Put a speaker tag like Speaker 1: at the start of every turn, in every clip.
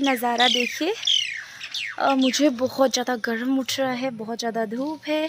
Speaker 1: नज़ारा देखिए। मुझे बहुत ज़्यादा गर्म उठ रहा है बहुत ज़्यादा धूप है।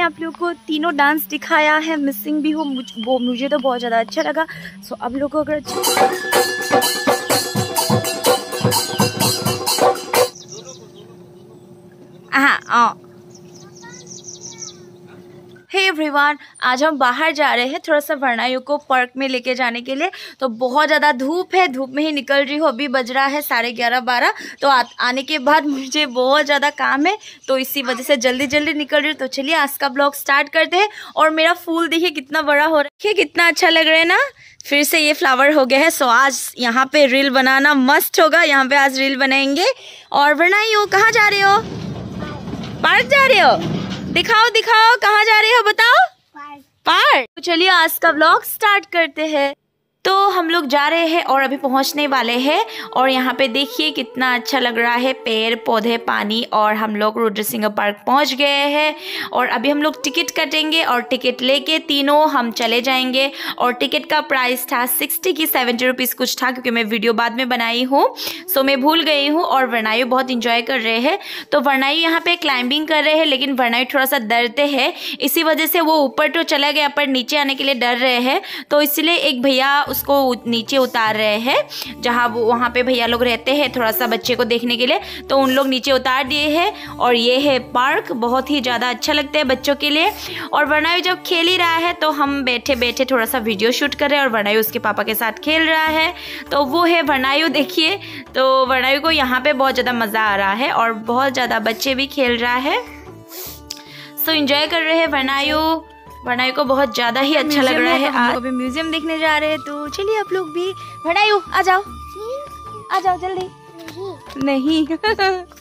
Speaker 1: मैंने आप लोगों को तीनों डांस दिखाया है मिसिंग भी हो मुझ, तो बहुत ज़्यादा अच्छा लगा। सो आप लोगों को अगर अच्छा एवरीवन आज हम बाहर जा रहे हैं थोड़ा सा वर्णायु को पार्क में लेके जाने के लिए। तो बहुत ज़्यादा धूप है धूप में ही निकल रही हूँ। अभी बज रहा है साढ़े ग्यारह बारह तो आ, आने के बाद मुझे बहुत ज़्यादा काम है तो इसी वजह से जल्दी जल्दी निकल रही हूँ। तो चलिए आज का ब्लॉग स्टार्ट करते हैं। और मेरा फूल देखिए कितना बड़ा हो रहा है। कितना अच्छा लग रहा है ना। फिर से ये फ्लावर हो गया है। सो आज यहाँ पे रील बनाना मस्त होगा। यहाँ पे आज रील बनाएँगे। और वर्णायु कहाँ जा रहे हो? पार्क जा रहे हो? दिखाओ दिखाओ कहाँ जा रहे हो बताओ? पार्क। पार्क। तो चलिए आज का ब्लॉग स्टार्ट करते हैं। तो हम लोग जा रहे हैं और अभी पहुँचने वाले हैं और यहाँ पे देखिए कितना अच्छा लग रहा है पेड़, पौधे, पानी और हम लोग रुद्र सिंह पार्क पहुँच गए हैं और अभी हम लोग टिकट कटेंगे और टिकट लेके तीनों हम चले जाएँगे और टिकट का प्राइस था सिक्सटी की सेवेंटी रुपीज़ कुछ था क्योंकि मैं वीडियो बाद में बनाई हूँ। सो मैं भूल गई हूँ और वर्णायु बहुत इंजॉय कर रहे हैं। तो वर्णायु यहाँ पर क्लाइंबिंग कर रहे हैं, लेकिन वर्णायु थोड़ा सा डरते हैं। इसी वजह से वो ऊपर तो चला गया, पर नीचे आने के लिए डर रहे हैं। तो इसलिए एक भैया उसको नीचे उतार रहे हैं, जहाँ वो, वहाँ पे भैया लोग रहते हैं थोड़ा सा बच्चे को देखने के लिए। तो उन लोग नीचे उतार दिए हैं और ये है पार्क, बहुत ही ज़्यादा अच्छा लगता है बच्चों के लिए। और वर्णायु जब खेल ही रहा है तो हम बैठे बैठे थोड़ा सा वीडियो शूट कर रहे हैं और वर्णायु उसके पापा के साथ खेल रहा है। तो वो है वर्णायु देखिए तो वर्णायु को यहाँ पर बहुत ज़्यादा मज़ा आ रहा है और बहुत ज़्यादा बच्चे भी खेल रहा है। सो इंजॉय कर रहे हैं वर्णायु भणाई को बहुत ज़्यादा ही अच्छा लग रहा है आप अभी म्यूज़ियम देखने जा रहे हैं तो चलिए आप लोग भी। भणायु आ जाओ। आ जाओ जल्दी। नहीं।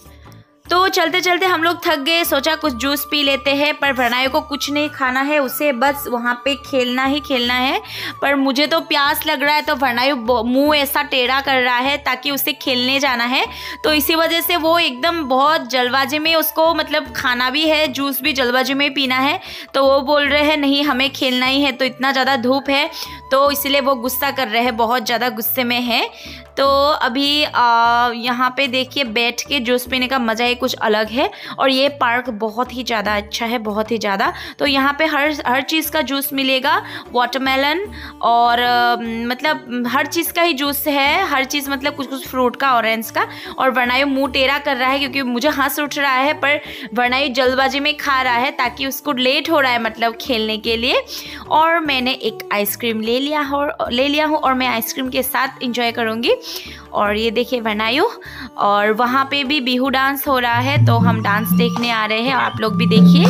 Speaker 1: तो चलते चलते हम लोग थक गए, सोचा कुछ जूस पी लेते हैं, पर प्रणय को कुछ नहीं खाना है, उसे बस वहाँ पे खेलना ही खेलना है। पर मुझे तो प्यास लग रहा है तो प्रणय मुँह ऐसा टेढ़ा कर रहा है ताकि उसे खेलने जाना है। तो इसी वजह से वो एकदम बहुत जल्दबाजी में उसको मतलब खाना भी है, जूस भी जल्दबाजी में पीना है। तो वो बोल रहे हैं, नहीं, हमें खेलना ही है तो इतना ज़्यादा धूप है। तो इसलिए वो गुस्सा कर रहे हैं, बहुत ज़्यादा गुस्से में है। तो अभी यहाँ पे देखिए, बैठ के जूस पीने का मज़ा ही कुछ अलग है और ये पार्क बहुत ही ज़्यादा अच्छा है, बहुत ही ज़्यादा। तो यहाँ पे हर हर चीज़ का जूस मिलेगा वाटरमेलन और मतलब हर चीज़ का ही जूस है, हर चीज़ मतलब कुछ कुछ फ्रूट का ऑरेंज का। और वर्णायु मुँह टेरा कर रहा है क्योंकि मुझे हंस उठ रहा है, पर वर्णायु जल्दबाजी में खा रहा है ताकि उसको लेट हो रहा है मतलब खेलने के लिए। और मैंने एक आइसक्रीम ले लिया हो, ले लिया हूँ और मैं आइसक्रीम के साथ इंजॉय करूँगी। और ये देखिए बनायू और वहाँ पे भी बिहू डांस हो रहा है तो हम डांस देखने आ रहे हैं, आप लोग भी देखिए।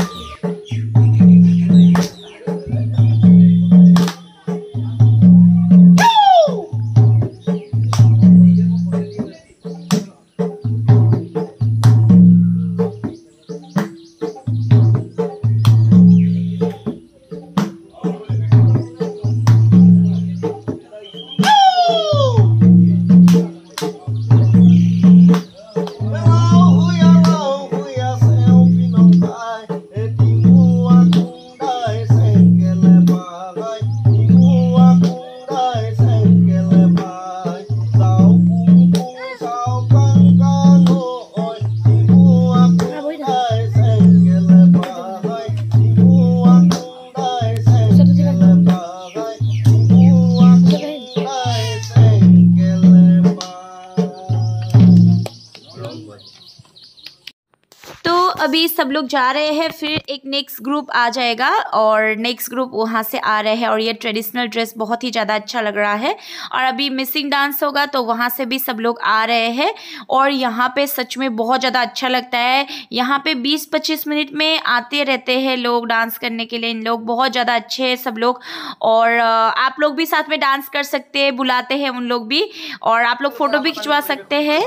Speaker 1: अभी सब लोग जा रहे हैं, फिर एक नेक्स्ट ग्रुप आ जाएगा और नेक्स्ट ग्रुप वहाँ से आ रहे हैं और ये ट्रेडिशनल ड्रेस बहुत ही ज़्यादा अच्छा लग रहा है। और अभी मिसिंग डांस होगा तो वहाँ से भी सब लोग आ रहे हैं और यहाँ पे सच में बहुत ज़्यादा अच्छा लगता है। यहाँ पे 20-25 मिनट में आते रहते हैं लोग डांस करने के लिए। इन लोग बहुत ज़्यादा अच्छे हैं सब लोग और आप लोग भी साथ में डांस कर सकते हैं, बुलाते हैं उन लोग भी और आप लोग फ़ोटो भी खिंचवा सकते हैं।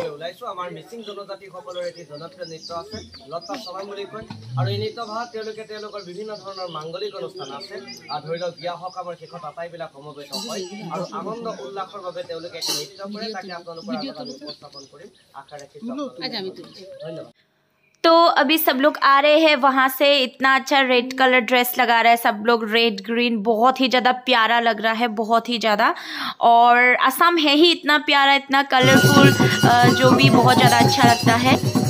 Speaker 2: চলাম বুলি কয় আৰু এই নৃত্য ভাষাত তেওঁলোকে তেওঁলোকৰ বিভিন্ন ধৰণৰ মাংগলিক অনুষ্ঠান আছে ধৰি লওক বিয়া সকামৰ শেষত আটাইবিলাক সমবেত হয় আৰু আনন্দ উল্লাসৰ বাবে তেওঁলোকে এটা নৃত্য কৰে তাকে আপোনালোকৰ উপস্থাপন কৰিম আশা ৰাখিছোঁ ধন্যবাদ
Speaker 1: तो अभी सब लोग आ रहे हैं वहाँ से इतना अच्छा रेड कलर ड्रेस लगा रहा है सब लोग रेड ग्रीन बहुत ही ज़्यादा प्यारा लग रहा है बहुत ही ज़्यादा और असम है ही इतना प्यारा इतना कलरफुल जो भी बहुत ज़्यादा अच्छा लगता है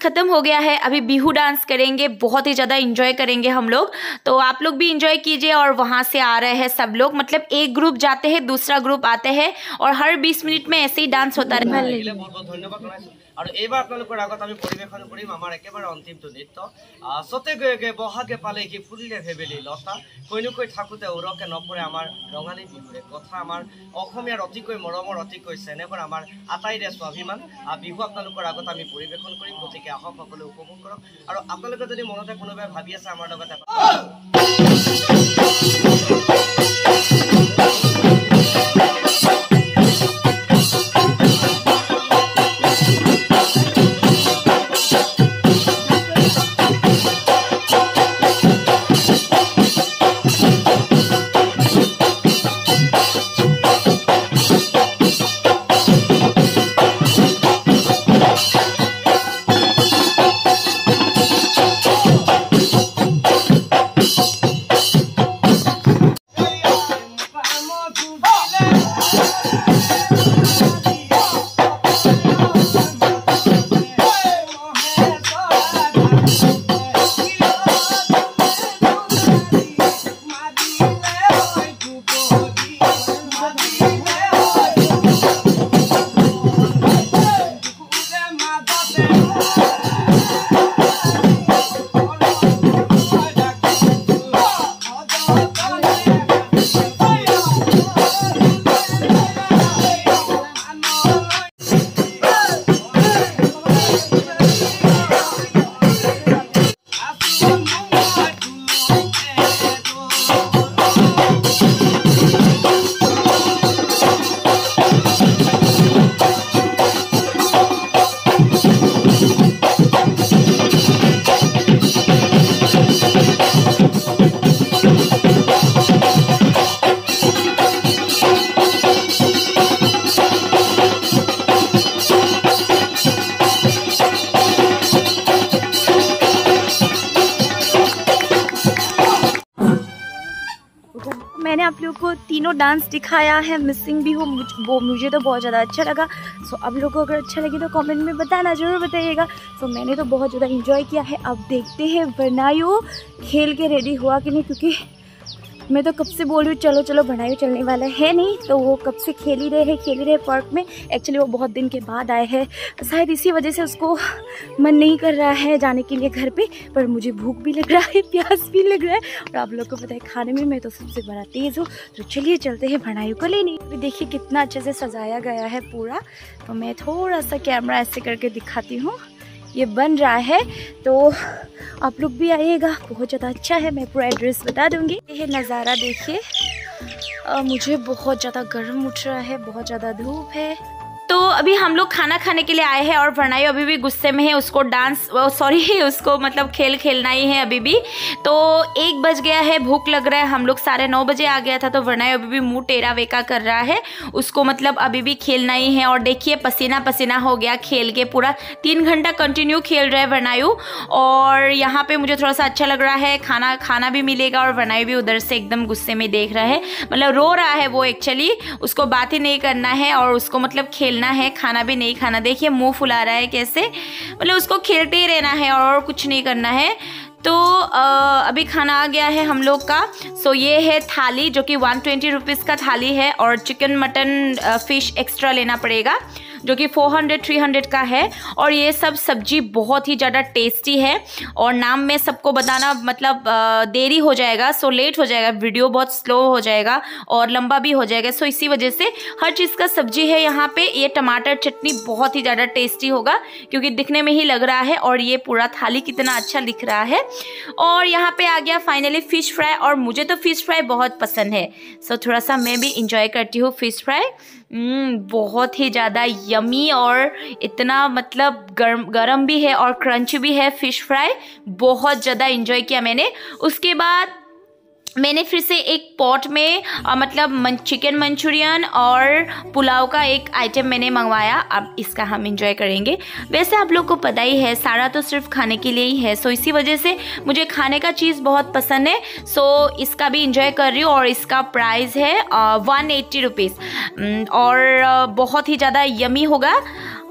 Speaker 1: खत्म हो गया है। अभी बिहू डांस करेंगे, बहुत ही ज़्यादा इंजॉय करेंगे हम लोग। तो आप लोग भी इंजॉय कीजिए और वहाँ से आ रहे हैं सब लोग। मतलब एक ग्रुप जाते हैं, दूसरा ग्रुप आते हैं और हर बीस मिनट में ऐसे ही डांस होता
Speaker 2: रहता আৰু এইবাৰ আপোনালোকৰ আগত আমি পৰিৱেশন কৰিম আমাৰ একেবাৰে অন্তিমটো নৃত্য। চতে গৈ গৈ বহাগে পালে সি ফুলিলে ভেবেলি লতা। কৈনুকৈ থাকোঁতে উৰকে নপৰে আমাৰ ৰঙালী বিহুৰে কথা আমাৰ অসমীয়াৰ অতিকৈ মৰমৰ অতিকৈ চেনেহৰ আমাৰ আটাইৰে স্বাভিমান। বিহু আপোনালোকৰ আগত আমি পৰিৱেশন কৰিম গতিকে আহক সকলোৱে উপভোগ কৰক। আৰু আপোনালোকে যদি মনতে কোনোবাই ভাবি আছে আমাৰ লগতে
Speaker 1: आप लोगों को तीनों डांस दिखाया है मिसिंग भी हो मुझ, वो मुझे तो बहुत ज़्यादा अच्छा लगा। सो आप लोगों को अगर अच्छा लगे तो कमेंट में बताना ज़रूर बताइएगा। सो मैंने तो बहुत ज़्यादा इंजॉय किया है। अब देखते हैं बनायो खेल के रेडी हुआ कि नहीं क्योंकि मैं तो कब से बोल रही हूँ, चलो चलो बनाई चलने वाला है नहीं तो वो कब से खेल रहे हैं, खेल रहे पार्क में। एक्चुअली वो बहुत दिन के बाद आए हैं। शायद इसी वजह से उसको मन नहीं कर रहा है जाने के लिए घर पे, पर मुझे भूख भी लग रहा है, प्यास भी लग रहा है। और आप लोग को पता है, खाने में मैं तो सबसे बड़ा तेज़ हूँ। तो चलिए चलते हैं भणाई को लेने। अभी देखिए कितना अच्छे से सजाया गया है पूरा। तो मैं थोड़ा सा कैमरा ऐसे करके दिखाती हूँ। ये बन रहा है तो आप लोग भी आइएगा। बहुत ज़्यादा अच्छा है, मैं पूरा एड्रेस बता दूँगी। ये नज़ारा देखिए। मुझे बहुत ज़्यादा गर्म उठ रहा है, बहुत ज़्यादा धूप है। तो अभी हम लोग खाना खाने के लिए आए हैं और वर्णाई अभी भी गुस्से में है, उसको डांस सॉरी उसको मतलब खेल खेलना ही है अभी भी। तो एक बज गया है, भूख लग रहा है, हम लोग साढ़े नौ बजे आ गया था तो वर्णाई अभी भी मुँह टेरा वेका कर रहा है। उसको मतलब अभी भी खेलना ही है और देखिए, पसीना पसीना हो गया खेल के पूरा। तीन घंटा कंटिन्यू खेल रहा है वर्णायु और यहाँ पे मुझे थोड़ा सा अच्छा लग रहा है, खाना खाना भी मिलेगा और वर्णायु भी उधर से एकदम गुस्से में देख रहा है। मतलब रो रहा है वो एक्चुअली उसको बात ही नहीं करना है और उसको मतलब खेल खेलना है खाना भी नहीं खाना। देखिए मुँह फुला रहा है कैसे? मतलब उसको खेलते ही रहना है और कुछ नहीं करना है। तो आ, अभी खाना आ गया है हम लोग का। सो ये है थाली जो कि वन ट्वेंटी रुपीज़ का थाली है और चिकन मटन फ़िश एक्स्ट्रा लेना पड़ेगा। जो कि 400 300 का है। और ये सब सब्ज़ी बहुत ही ज़्यादा टेस्टी है। और नाम में सबको बताना मतलब देरी हो जाएगा सो लेट हो जाएगा वीडियो बहुत स्लो हो जाएगा और लंबा भी हो जाएगा। सो इसी वजह से हर चीज़ का सब्ज़ी है यहाँ पे। ये टमाटर, चटनी बहुत ही ज़्यादा टेस्टी होगा, क्योंकि दिखने में ही लग रहा है और ये पूरा थाली कितना अच्छा दिख रहा है। और यहाँ पे आ गया फाइनली फ़िश फ्राई और मुझे तो फ़िश फ्राई बहुत पसंद है। सो थोड़ा सा मैं भी इंजॉय करती हूँ फ़िश फ्राई बहुत ही ज़्यादा यमी और इतना मतलब गर्म गर्म भी है और क्रंच भी है फ़िश फ्राई बहुत ज़्यादा इंजॉय किया मैंने। उसके बाद मैंने फिर से एक पॉट में आ, मतलब मन, चिकन मंचूरियन और पुलाव का एक आइटम मैंने मंगवाया। अब इसका हम इंजॉय करेंगे। वैसे आप लोग को पता ही है सारा तो सिर्फ़ खाने के लिए ही है। सो इसी वजह से मुझे खाने का चीज़ बहुत पसंद है। सो इसका भी इंजॉय कर रही हूँ और इसका प्राइस है वन एट्टी रुपीज़ और बहुत ही ज़्यादा यमी होगा।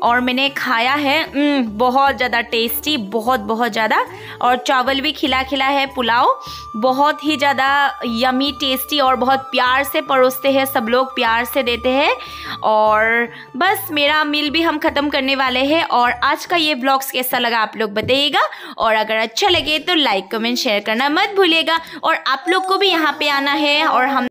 Speaker 1: और मैंने खाया है बहुत ज़्यादा टेस्टी बहुत बहुत ज़्यादा। और चावल भी खिला खिला है, पुलाव। बहुत ही ज़्यादा यमी टेस्टी और बहुत प्यार से परोसते हैं, सब लोग प्यार से देते हैं। और बस, मेरा मील भी हम ख़त्म करने वाले हैं। और आज का ये ब्लॉग्स कैसा लगा आप लोग बताइएगा। और अगर अच्छा लगे तो लाइक कमेंट शेयर करना मत भूलिएगा। और आप लोग को भी यहाँ पे आना है और हम